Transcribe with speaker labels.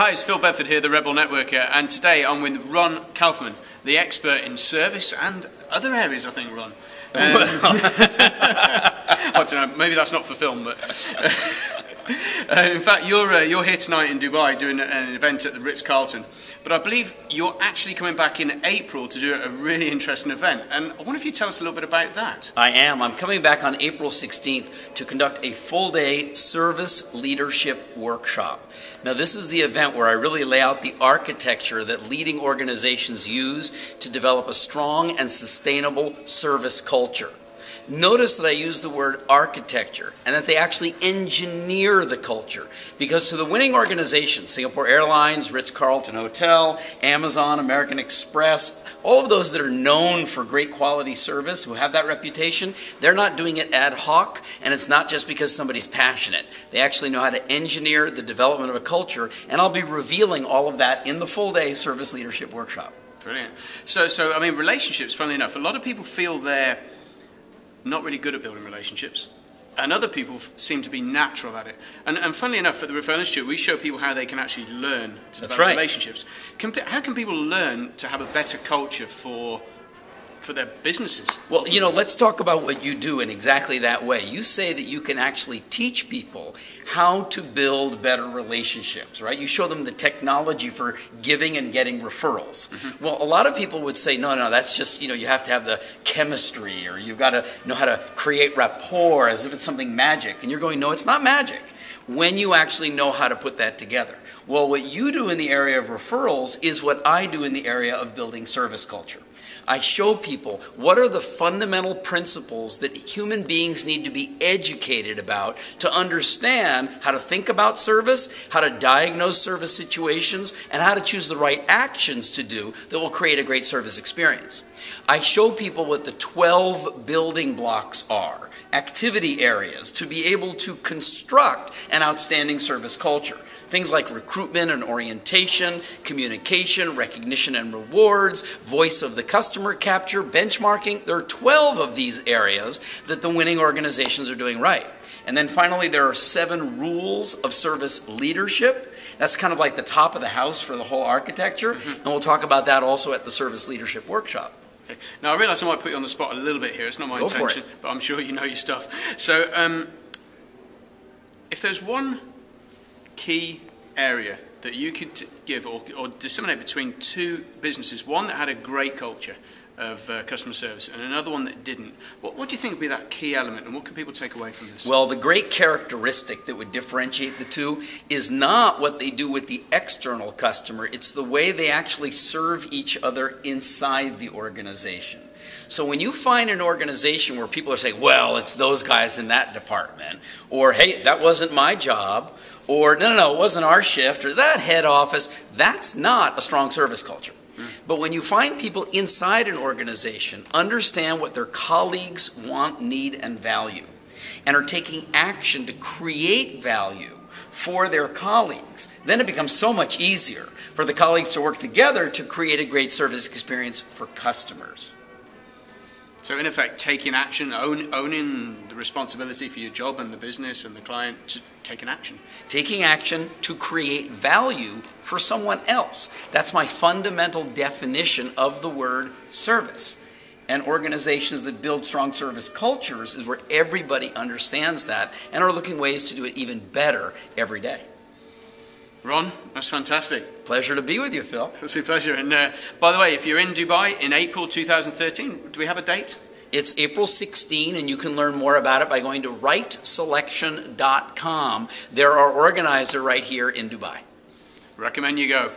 Speaker 1: Hi, it's Phil Bedford here, the Rebel Networker, and today I'm with Ron Kaufman, the expert in service and other areas, I think, Ron. Um, don't know, maybe that's not for film, but. uh, in fact, you're, uh, you're here tonight in Dubai doing an event at the Ritz Carlton, but I believe you're actually coming back in April to do a really interesting event. And I wonder if you tell us a little bit about that.
Speaker 2: I am. I'm coming back on April 16th to conduct a full day service leadership workshop. Now, this is the event where I really lay out the architecture that leading organizations use to develop a strong and sustainable service culture. Notice that I use the word architecture and that they actually engineer the culture. Because to the winning organizations, Singapore Airlines, Ritz Carlton Hotel, Amazon, American Express, all of those that are known for great quality service, who have that reputation, they're not doing it ad hoc, and it's not just because somebody's passionate. They actually know how to engineer the development of a culture, and I'll be revealing all of that in the full day service leadership workshop.
Speaker 1: Brilliant. So, so I mean, relationships, funnily enough, a lot of people feel they're not really good at building relationships. And other people seem to be natural at it. And, and funnily enough, at the Referral Institute, we show people how they can actually learn to
Speaker 2: That's
Speaker 1: develop
Speaker 2: right.
Speaker 1: relationships. Can, how can people learn to have a better culture for for their businesses?
Speaker 2: Well, you know, let's talk about what you do in exactly that way. You say that you can actually teach people how to build better relationships, right? You show them the technology for giving and getting referrals. Mm-hmm. Well, a lot of people would say, no, no, that's just, you know, you have to have the chemistry or you've got to know how to create rapport as if it's something magic. And you're going, no, it's not magic when you actually know how to put that together. Well, what you do in the area of referrals is what I do in the area of building service culture. I show people what are the fundamental principles that human beings need to be educated about to understand how to think about service, how to diagnose service situations, and how to choose the right actions to do that will create a great service experience. I show people what the 12 building blocks are, activity areas, to be able to construct an outstanding service culture. Things like recruitment and orientation, communication, recognition and rewards, voice of the customer capture, benchmarking. There are 12 of these areas that the winning organizations are doing right. And then finally, there are seven rules of service leadership. That's kind of like the top of the house for the whole architecture. Mm -hmm. And we'll talk about that also at the service leadership workshop.
Speaker 1: Okay. Now, I realize I might put you on the spot a little bit here. It's not my
Speaker 2: Go
Speaker 1: intention, but I'm sure you know your stuff. So, um, if there's one key area that you could give or, or, disseminate between two businesses, one that had a great culture of uh, customer service and another one that didn't, what, what do you think would be that key element and what can people take away from this?
Speaker 2: Well, the great characteristic that would differentiate the two is not what they do with the external customer, it's the way they actually serve each other inside the organization. So when you find an organization where people are saying, well, it's those guys in that department, or hey, that wasn't my job, or no, no, no, it wasn't our shift, or that head office, that's not a strong service culture. But when you find people inside an organization understand what their colleagues want, need, and value, and are taking action to create value for their colleagues, then it becomes so much easier for the colleagues to work together to create a great service experience for customers.
Speaker 1: So in effect, taking action, own, owning the responsibility for your job and the business and the client to taking action.
Speaker 2: Taking action to create value for someone else. That's my fundamental definition of the word service. And organizations that build strong service cultures is where everybody understands that and are looking ways to do it even better every day.
Speaker 1: Ron, that's fantastic.
Speaker 2: Pleasure to be with you, Phil.
Speaker 1: It's a pleasure. And uh, by the way, if you're in Dubai in April 2013, do we have a date?
Speaker 2: It's April 16, and you can learn more about it by going to rightselection.com. They're our organizer right here in Dubai.
Speaker 1: Recommend you go.